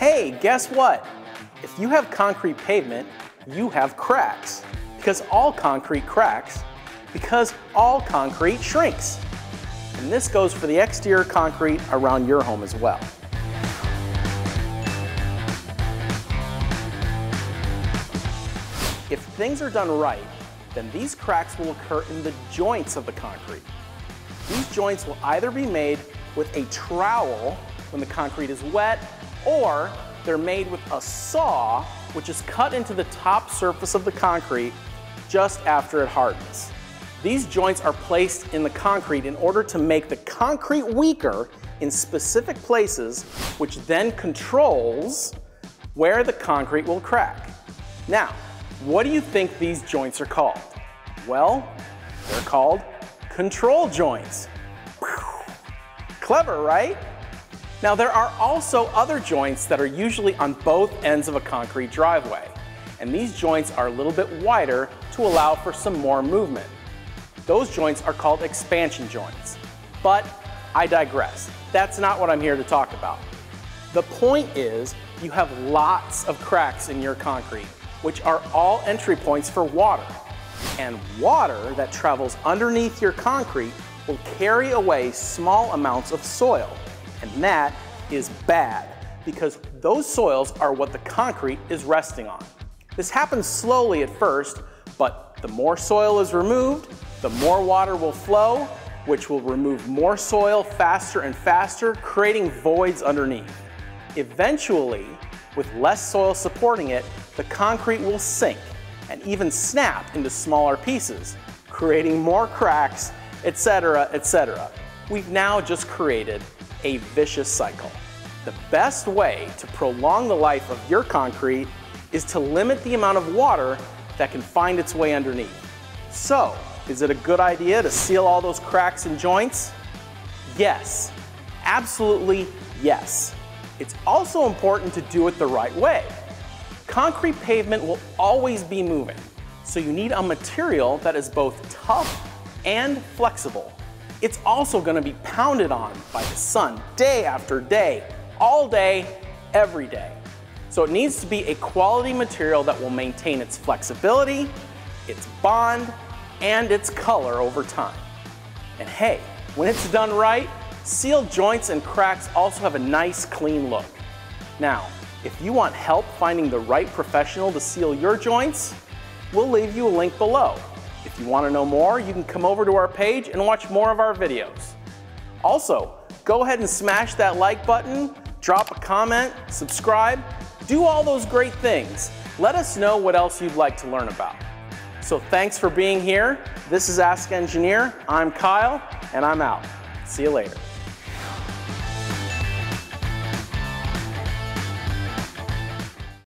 hey, guess what? If you have concrete pavement, you have cracks. Because all concrete cracks, because all concrete shrinks. And this goes for the exterior concrete around your home as well. If things are done right, then these cracks will occur in the joints of the concrete. These joints will either be made with a trowel when the concrete is wet, or they're made with a saw, which is cut into the top surface of the concrete just after it hardens. These joints are placed in the concrete in order to make the concrete weaker in specific places, which then controls where the concrete will crack. Now, what do you think these joints are called? Well, they're called control joints. Clever, right? Now there are also other joints that are usually on both ends of a concrete driveway. And these joints are a little bit wider to allow for some more movement. Those joints are called expansion joints. But I digress. That's not what I'm here to talk about. The point is you have lots of cracks in your concrete which are all entry points for water. And water that travels underneath your concrete will carry away small amounts of soil. And that is bad because those soils are what the concrete is resting on. This happens slowly at first, but the more soil is removed, the more water will flow, which will remove more soil faster and faster, creating voids underneath. Eventually, with less soil supporting it, the concrete will sink and even snap into smaller pieces, creating more cracks, etc., etc. We've now just created a vicious cycle. The best way to prolong the life of your concrete is to limit the amount of water that can find its way underneath. So, is it a good idea to seal all those cracks and joints? Yes, absolutely yes. It's also important to do it the right way. Concrete pavement will always be moving, so you need a material that is both tough and flexible. It's also gonna be pounded on by the sun day after day, all day, every day. So it needs to be a quality material that will maintain its flexibility, its bond, and its color over time. And hey, when it's done right, Sealed joints and cracks also have a nice clean look. Now, if you want help finding the right professional to seal your joints, we'll leave you a link below. If you want to know more, you can come over to our page and watch more of our videos. Also, go ahead and smash that like button, drop a comment, subscribe, do all those great things. Let us know what else you'd like to learn about. So thanks for being here. This is Ask Engineer. I'm Kyle, and I'm out. See you later.